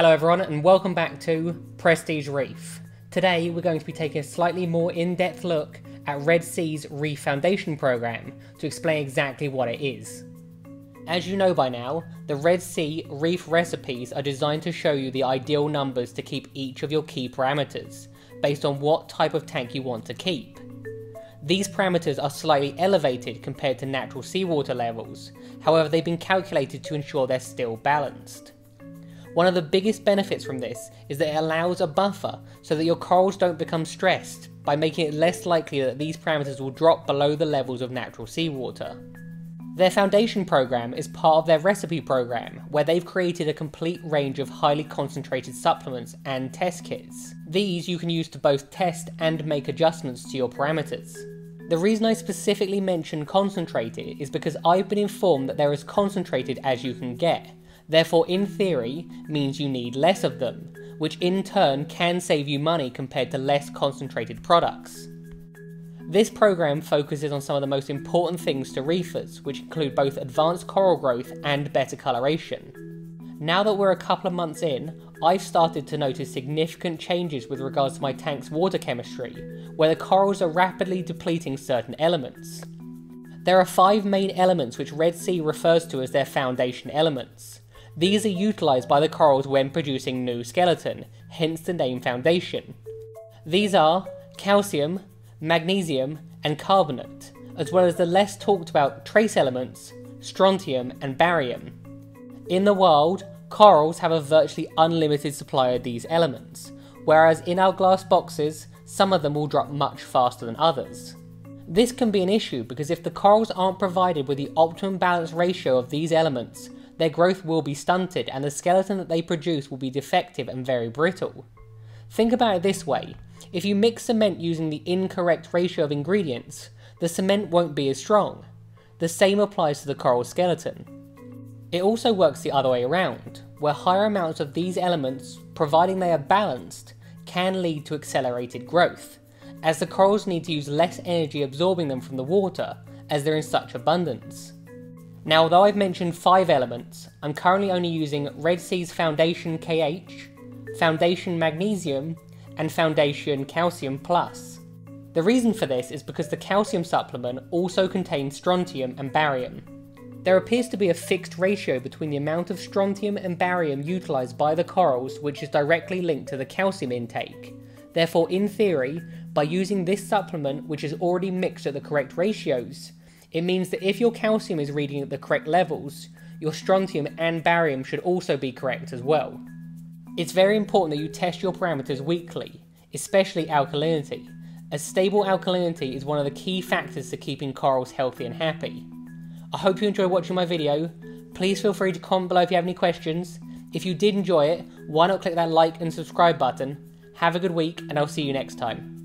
Hello everyone and welcome back to Prestige Reef. Today we're going to be taking a slightly more in-depth look at Red Sea's Reef Foundation program to explain exactly what it is. As you know by now, the Red Sea Reef recipes are designed to show you the ideal numbers to keep each of your key parameters, based on what type of tank you want to keep. These parameters are slightly elevated compared to natural seawater levels, however they've been calculated to ensure they're still balanced. One of the biggest benefits from this is that it allows a buffer so that your corals don't become stressed by making it less likely that these parameters will drop below the levels of natural seawater. Their foundation program is part of their recipe program, where they've created a complete range of highly concentrated supplements and test kits. These you can use to both test and make adjustments to your parameters. The reason I specifically mention concentrated is because I've been informed that they're as concentrated as you can get, therefore in theory means you need less of them, which in turn can save you money compared to less concentrated products. This program focuses on some of the most important things to reefers, which include both advanced coral growth and better coloration. Now that we're a couple of months in, I've started to notice significant changes with regards to my tank's water chemistry, where the corals are rapidly depleting certain elements. There are five main elements which Red Sea refers to as their foundation elements. These are utilised by the corals when producing new skeleton, hence the name foundation. These are calcium, magnesium, and carbonate, as well as the less talked about trace elements, strontium and barium. In the wild, corals have a virtually unlimited supply of these elements, whereas in our glass boxes, some of them will drop much faster than others. This can be an issue because if the corals aren't provided with the optimum balance ratio of these elements, their growth will be stunted and the skeleton that they produce will be defective and very brittle. Think about it this way if you mix cement using the incorrect ratio of ingredients, the cement won't be as strong. The same applies to the coral skeleton. It also works the other way around, where higher amounts of these elements, providing they are balanced, can lead to accelerated growth, as the corals need to use less energy absorbing them from the water, as they're in such abundance. Now, although I've mentioned five elements, I'm currently only using Red Sea's Foundation KH, Foundation Magnesium, and Foundation Calcium Plus. The reason for this is because the calcium supplement also contains strontium and barium. There appears to be a fixed ratio between the amount of strontium and barium utilised by the corals which is directly linked to the calcium intake. Therefore, in theory, by using this supplement which is already mixed at the correct ratios, it means that if your calcium is reading at the correct levels, your strontium and barium should also be correct as well. It's very important that you test your parameters weekly, especially alkalinity, as stable alkalinity is one of the key factors to keeping corals healthy and happy. I hope you enjoyed watching my video. Please feel free to comment below if you have any questions. If you did enjoy it, why not click that like and subscribe button. Have a good week, and I'll see you next time.